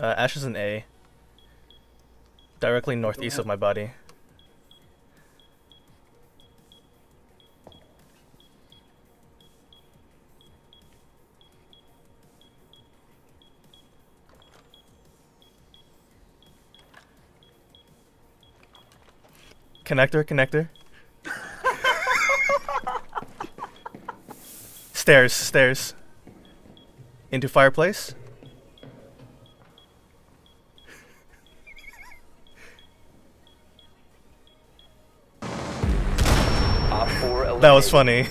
Uh, Ash is an A. Directly northeast of my body. Connector, connector. stairs, stairs. Into fireplace. That was funny.